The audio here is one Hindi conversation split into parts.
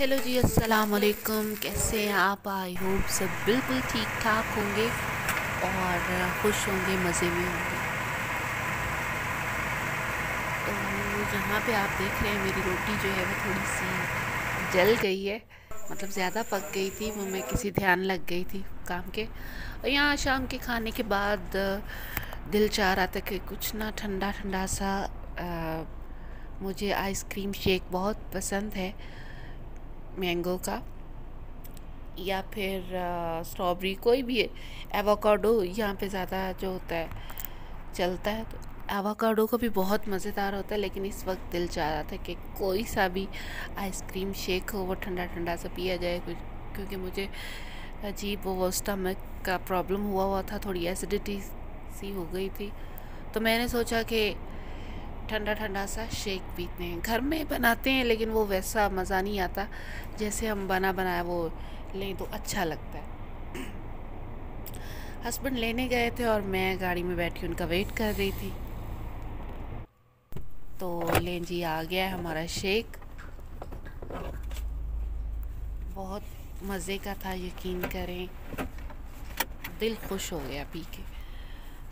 हेलो जी अस्सलाम वालेकुम कैसे हैं आप? आई होप सब बिल्कुल ठीक ठाक होंगे और खुश होंगे मज़े में होंगे। तो यहाँ पे आप देख रहे हैं मेरी रोटी जो है वो थोड़ी सी जल गई है। मतलब ज़्यादा पक गई थी वो मैं किसी ध्यान लग गई थी काम के। और यहाँ शाम के खाने के बाद दिल चाह रहा था कि कुछ ना ठंडा ठंडा सा आ, मुझे आइसक्रीम शेक बहुत पसंद है। मैंगो का, या फिर स्ट्रॉबेरी कोई भी है एवोकाडो यहाँ पे ज़्यादा जो होता है, चलता है तो एवोकाडो को भी बहुत मज़ेदार होता है, लेकिन इस वक्त दिल चाह रहा था कि कोई सा भी आइसक्रीम शेक हो, वो ठंडा ठंडा सा पिया जाए क्योंकि मुझे अजीब वो स्टमक का प्रॉब्लम हुआ हुआ था, थोड़ी एसिडिटी सी हो गई थी। तो मैंने सोचा कि ठंडा ठंडा सा शेक पीते हैं। घर में बनाते हैं, लेकिन वो वैसा मज़ा नहीं आता जैसे हम बना बनाया वो लें तो अच्छा लगता है। हस्बैंड लेने गए थे और मैं गाड़ी में बैठी उनका वेट कर रही थी। तो लें जी आ गया है हमारा शेक। बहुत मज़े का था, यकीन करें। दिल खुश हो गया पी के।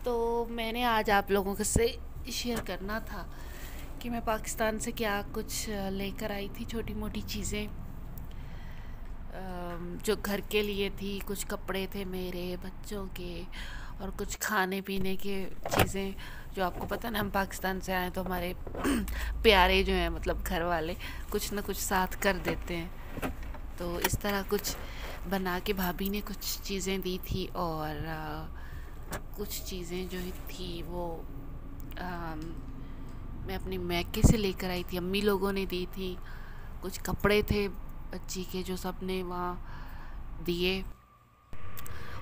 तो मैंने आज आप लोगों से शेयर करना था कि मैं पाकिस्तान से क्या कुछ लेकर आई थी छोटी मोटी चीज़ें जो घर के लिए थी कुछ कपड़े थे मेरे बच्चों के और कुछ खाने पीने के चीज़ें जो आपको पता ना हम पाकिस्तान से आए तो हमारे प्यारे जो हैं मतलब घर वाले कुछ ना कुछ साथ कर देते हैं। तो इस तरह कुछ बना के भाभी ने कुछ चीज़ें दी थी और आ, कुछ चीज़ें जो थी वो मैं अपनी मैके से लेकर आई थी, अम्मी लोगों ने दी थी। कुछ कपड़े थे बच्ची के जो सबने वहाँ दिए।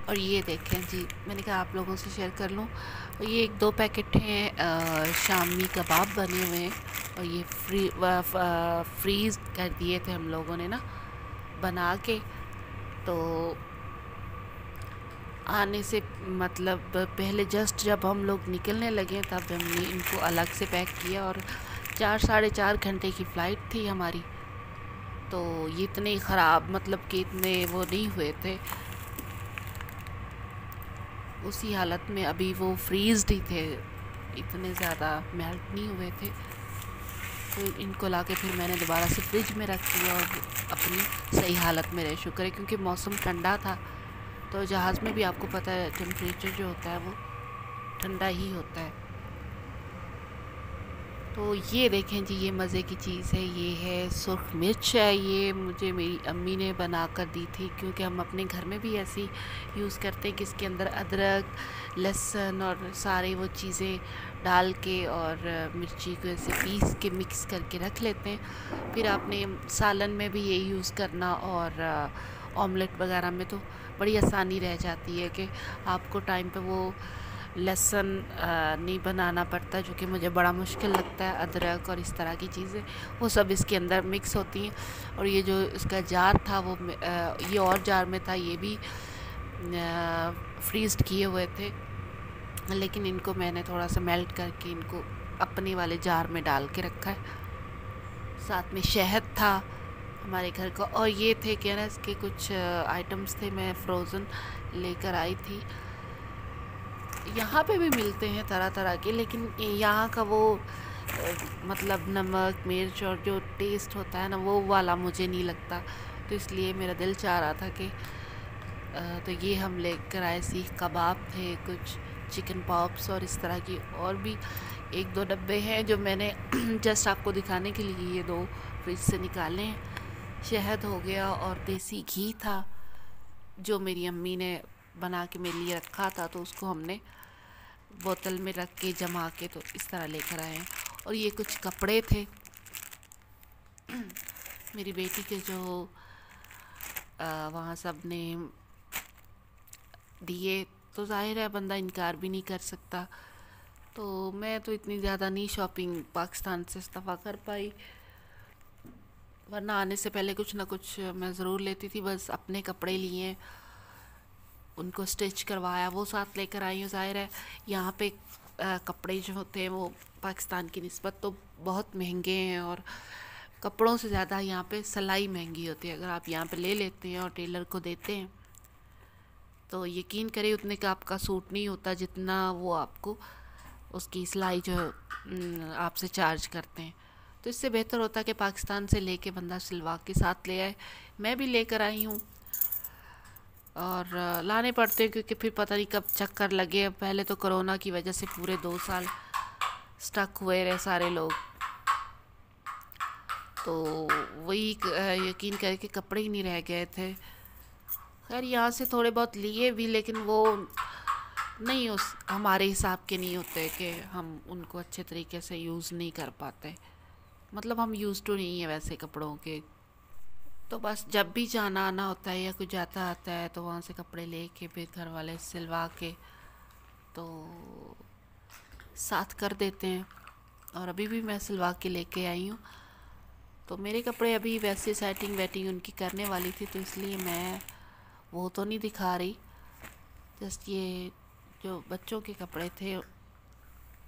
और ये देखें जी, मैंने कहा आप लोगों से शेयर कर लूँ। ये एक दो पैकेट हैं शामी कबाब बने हुए हैं। और ये फ्री फ्रीज़ कर दिए थे हम लोगों ने ना, बना के। तो आने से मतलब पहले जस्ट जब हम लोग निकलने लगे तब हमने इनको अलग से पैक किया और चार, साढ़े चार घंटे की फ़्लाइट थी हमारी। तो ये इतने ख़राब मतलब कि इतने वो नहीं हुए थे। उसी हालत में अभी वो फ्रीज ही थे। इतने ज़्यादा मेल्ट नहीं हुए थे। तो इनको ला के फिर मैंने दोबारा से फ्रिज में रख दिया और अपनी सही हालत में रहे। शुक्र है क्योंकि मौसम ठंडा था। तो जहाज़ में भी आपको पता है टेम्परेचर जो होता है वो ठंडा ही होता है। तो ये देखें जी, ये मज़े की चीज़ है, ये है, सुरख मिर्च है, ये मुझे मेरी अम्मी ने बना कर दी थी, क्योंकि हम अपने घर में भी ऐसी यूज़ करते हैं कि इसके अंदर अदरक, लहसुन और सारे वो चीज़ें डाल के और मिर्ची को ऐसे पीस के मिक्स करके रख लेते हैं। फिर आपने सालन में भी ये यूज़ करना और ऑमलेट वगैरह में तो बड़ी आसानी रह जाती है कि आपको टाइम पे वो लहसुन नहीं बनाना पड़ता, जो कि मुझे बड़ा मुश्किल लगता है, अदरक और इस तरह की चीज़ें, वो सब इसके अंदर मिक्स होती हैं। और ये जो इसका जार था वो ये और जार में था, ये भी फ्रीज किए हुए थे। लेकिन इनको मैंने थोड़ा सा मेल्ट करके इनको अपने वाले जार में डाल के रखा है। साथ में शहद था हमारे घर का। और ये थे क्या ना, इसके कुछ आइटम्स थे, मैं फ्रोज़न लेकर आई थी। यहाँ पे भी मिलते हैं तरह तरह के, लेकिन यहाँ का वो मतलब नमक, मिर्च और जो टेस्ट होता है ना, वो वाला मुझे नहीं लगता। तो इसलिए मेरा दिल चाह रहा था कि तो ये हम लेकर आए सीख कबाब थे, कुछ चिकन पॉप्स और इस तरह की। और भी एक दो डब्बे हैं जो मैंने जस्ट आपको दिखाने के लिए ये दो फ्रिज से निकाले हैं। शहद हो गया और देसी घी था, जो मेरी अम्मी ने बना के मेरे लिए रखा था तो उसको हमने बोतल में रख के जमा के तो इस तरह लेकर आए और ये कुछ कपड़े थे। मेरी बेटी के जो वहाँ सबने दिए तो ज़ाहिर है बंदा इनकार भी नहीं कर सकता। तो मैं तो इतनी ज़्यादा नहीं शॉपिंग पाकिस्तान से इस्तफ़ा कर पाई। वरना आने से पहले कुछ ना कुछ मैं ज़रूर लेती थी बस अपने कपड़े लिए उनको स्टिच करवाया वो साथ लेकर आई हूँ ज़ाहिर है। यहाँ पे आ, कपड़े जो होते हैं वो पाकिस्तान की नस्बत तो बहुत महँगे हैं और कपड़ों से ज़्यादा यहाँ पे सिलाई महँगी होती है। अगर आप यहाँ पे ले लेते हैं और टेलर को देते हैं तो यकीन करें उतने का आपका सूट नहीं होता जितना वो आपको उसकी सिलाई जो आपसे चार्ज करते हैं। तो इससे बेहतर होता कि पाकिस्तान से लेके बंदा सिलवा के साथ ले आए। मैं भी लेकर आई हूँ। और लाने पड़ते हैं क्योंकि फिर पता नहीं कब चक्कर लगे। पहले तो कोरोना की वजह से पूरे दो साल स्टक हुए रहे सारे लोग। तो वही यकीन करके कपड़े ही नहीं रह गए थे। खैर, यहाँ से थोड़े बहुत लिए भी, लेकिन वो नहीं उस, हमारे हिसाब के नहीं होते कि हम उनको अच्छे तरीके से यूज़ नहीं कर पाते। मतलब हम यूज़ टू नहीं है वैसे कपड़ों के। तो बस जब भी जाना आना होता है या कुछ जाता आता है तो वहाँ से कपड़े ले के फिर घर वाले सिलवा के तो साथ कर देते हैं। और अभी भी मैं सिलवा के लेके आई हूँ। तो मेरे कपड़े अभी वैसे सेटिंग वेटिंग उनकी करने वाली थी तो इसलिए मैं वो तो नहीं दिखा रही। जस्ट ये जो बच्चों के कपड़े थे,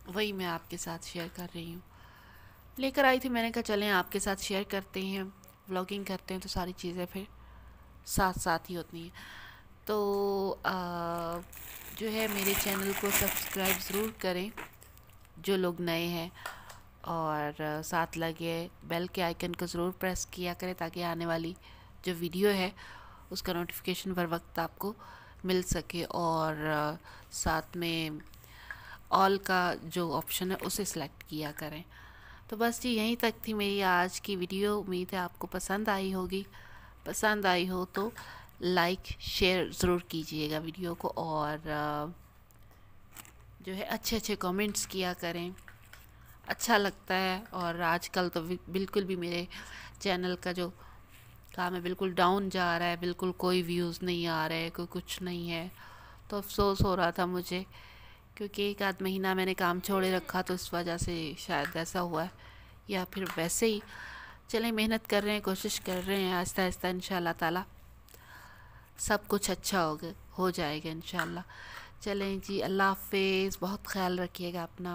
वही मैं आपके साथ शेयर कर रही हूँ। लेकर आई थी मैंने कहा चलें आपके साथ शेयर करते हैं व्लॉगिंग करते हैं तो सारी चीज़ें फिर साथ साथ ही होती हैं। तो आ, जो है मेरे चैनल को सब्सक्राइब ज़रूर करें जो लोग नए हैं और साथ लगे बेल के आइकन को ज़रूर प्रेस किया करें ताकि आने वाली जो वीडियो है उसका नोटिफिकेशन बर वक्त आपको मिल सके और साथ में ऑल का जो ऑप्शन है उसे सिलेक्ट किया करें। तो बस जी यहीं तक थी मेरी आज की वीडियो। उम्मीद है आपको पसंद आई होगी। पसंद आई हो तो लाइक शेयर ज़रूर कीजिएगा वीडियो को और जो है अच्छे अच्छे कमेंट्स किया करें। अच्छा लगता है और आजकल तो बिल्कुल भी मेरे चैनल का जो काम है बिल्कुल डाउन जा रहा है, बिल्कुल कोई व्यूज़ नहीं आ रहे, कोई कुछ नहीं है। तो अफसोस हो रहा था मुझे क्योंकि एक आध महीना मैंने काम छोड़े रखा तो उस वजह से शायद ऐसा हुआ है, या फिर वैसे ही। चलें, मेहनत कर रहे हैं, कोशिश कर रहे हैं, आहिस्ता आहिस्ता इन ताला सब कुछ अच्छा होगा हो जाएगा इन चलें जी, अल्लाह हाफिज़, बहुत ख्याल रखिएगा अपना।